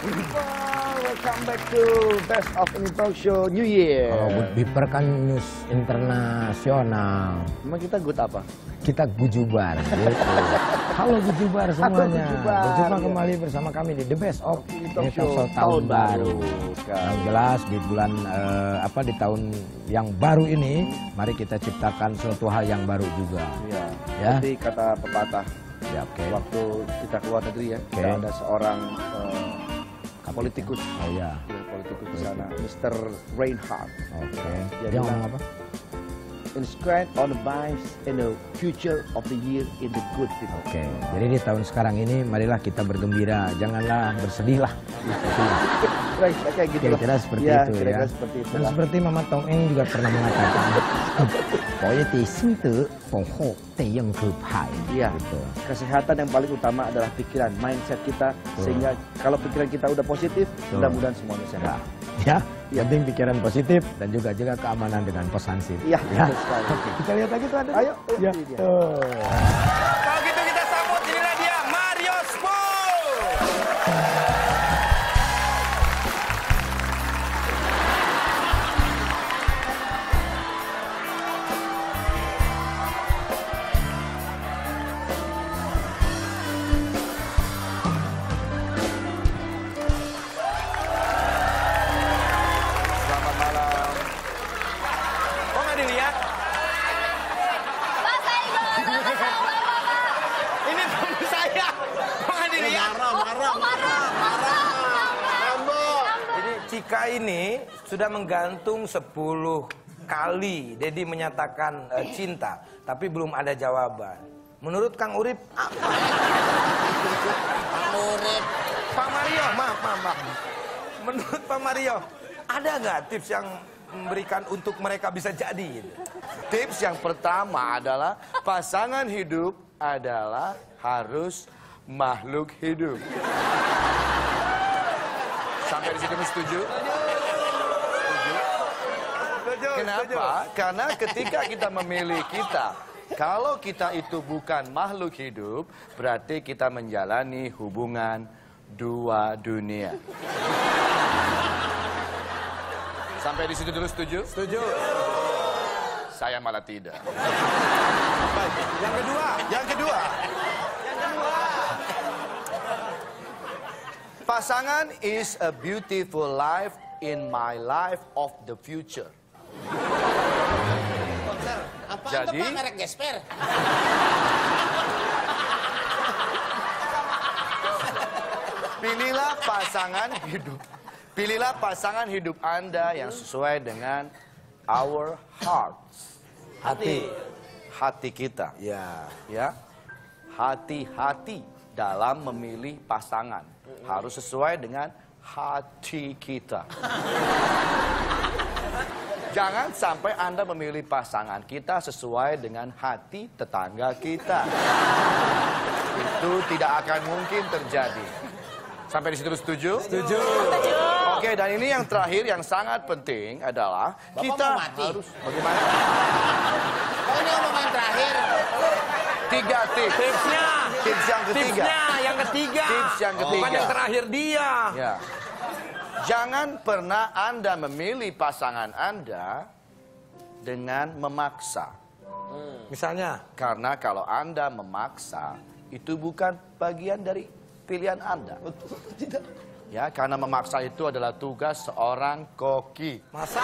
people, welcome back to Best of Info Show New Year. Kalau Good Beeper kan news internasional. Emang kita good apa? Kita gujubar gitu. Halo gujubar semuanya. Gujubar, Berjumpa ya. kembali bersama kami di The Best of Info Show Show tahun baru. Kan. Yang jelas di bulan eh, apa di tahun yang baru ini, mari kita ciptakan suatu hal yang baru juga. Iya. Ya. Jadi kata pepatah Ya oke. waktu kita keluar negeri ya, Oke. kita ada seorang eh, politikus, Oh ya. ya, politikus di sana, Mr. Reinhardt. Oke. Ya, Dia bilang- ngomong apa? Inscribed on the vibes in the future of the year in the good people. Oke. Jadi di tahun sekarang ini marilah kita bergembira, janganlah bersedih lah. Right, kayak gitu. Kira-kira seperti Ya, itu kira-kira ya. seperti itu Dan seperti Mama Tong Eng juga pernah mengatakan, pokoknya di sini pokok yang kepai. Iya. Gitu. Kesehatan yang paling utama adalah pikiran, mindset kita. Sehingga kalau pikiran kita udah positif, mudah-mudahan semuanya sehat. Ya, Iya. penting pikiran positif dan juga jaga keamanan dengan pesan sip. Iya, ya. betul sekali. Oke, kita lihat lagi tuh ada. Ayo, ya. ini dia. Tuh. Kok nggak dilihat? Ini tamu saya. Kok nggak dilihat? Jadi Cika ini sudah menggantung 10 kali Dedi menyatakan eh, cinta, tapi belum ada jawaban. Menurut Kang Urip apa? Kang Urip. Pak Mario, maaf, maaf, maaf. Menurut Pak Mario, ada nggak tips yang memberikan untuk mereka bisa jadi? gitu? Tips yang pertama adalah pasangan hidup adalah harus makhluk hidup. Sampai di situ kamu setuju? Setuju, Kenapa? Karena ketika kita memilih kita, kalau kita itu bukan makhluk hidup, berarti kita menjalani hubungan dua dunia. Sampai di situ dulu setuju? Setuju. Saya malah tidak. Yang kedua, Yang kedua. Pasangan is a beautiful life in my life of the future. Jadi, merek gesper? pilihlah pasangan hidup. Pilihlah pasangan hidup Anda yang sesuai dengan our hearts. hati. Hati kita. Ya. ya hati-hati dalam memilih pasangan harus sesuai dengan hati kita jangan sampai anda memilih pasangan kita sesuai dengan hati tetangga kita itu tidak akan mungkin terjadi sampai di situ setuju Setuju. Oke dan ini yang terakhir yang sangat penting adalah Bapak kita mau mati? harus bagaimana Oh ini omongan terakhir. tiga tips Tipsnya. tips yang ketiga Tipsnya yang ketiga. Tips yang Bukan ketiga. yang terakhir dia. Ya. Jangan pernah Anda memilih pasangan Anda dengan memaksa. Misalnya. Karena kalau Anda memaksa, itu bukan bagian dari pilihan Anda. Tidak. Ya, karena memaksa itu adalah tugas seorang koki. Masa?